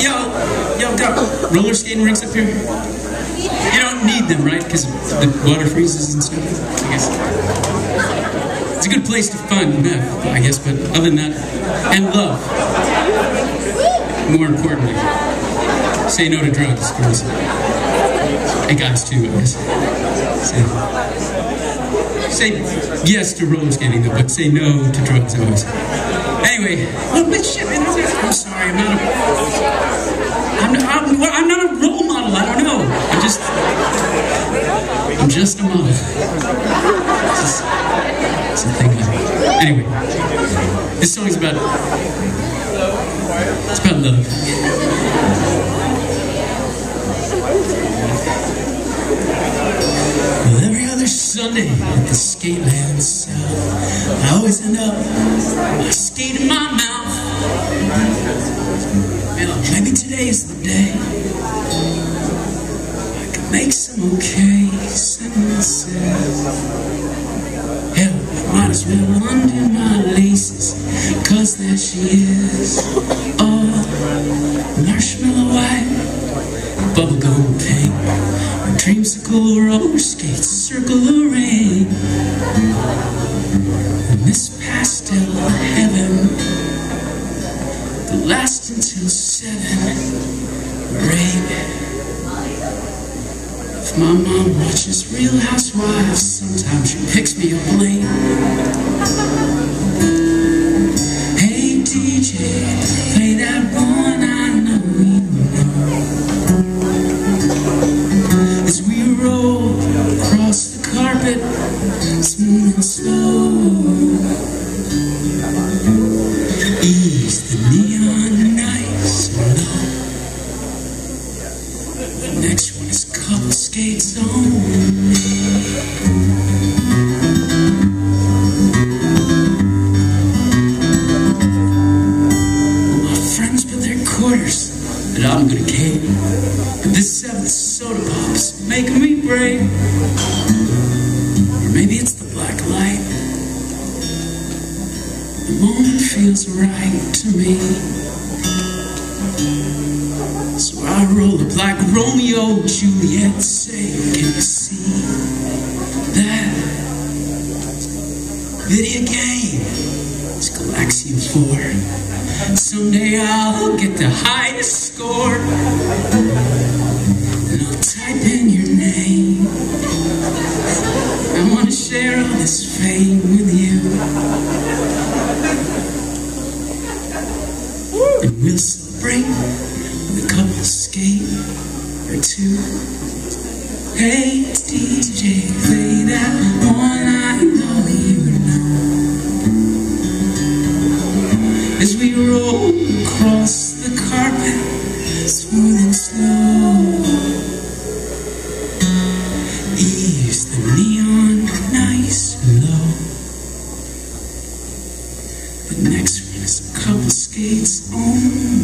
Y'all, y'all roller skating rinks up here? You don't need them, right? Because the water freezes and stuff. I guess it's a good place to find meth, I guess. But other than that, and love. More importantly, say no to drugs, girls. And guys too, I guess. Say, say yes to roller skating, though, but say no to drugs always. Anyway, well, but shit, man, I'm sorry, I'm not a. I'm, I'm, well, I'm not a role model. I don't know. I'm just. I'm just a model. It's it's a. Anyway, this song's about. It's about love. Well, every other Sunday at the Skateland South, I always end up with a skate in my mouth. Well, maybe today's the day I can make some okay sentences. Hell, I might as well undo my laces, cause there she is. Oh, marshmallow white, bubblegum pink, dreamsicle roller skates circle the ring. Last until seven or. If my mom watches Real Housewives, sometimes she picks me up late. Hey DJ, play that one I know you know. As we roll across the carpet, smooth and slow. Ease the neon pop's making me break. Or maybe it's the black light. The moment feels right to me. So I roll the black Romeo Juliet say, can you see that video game? It's Galaxian 4. Someday I'll get the highest score. Fame with you. And we'll celebrate with a couple skate or two. Hey, DJ, play that one I know you know. As we roll across the carpet, smooth its own.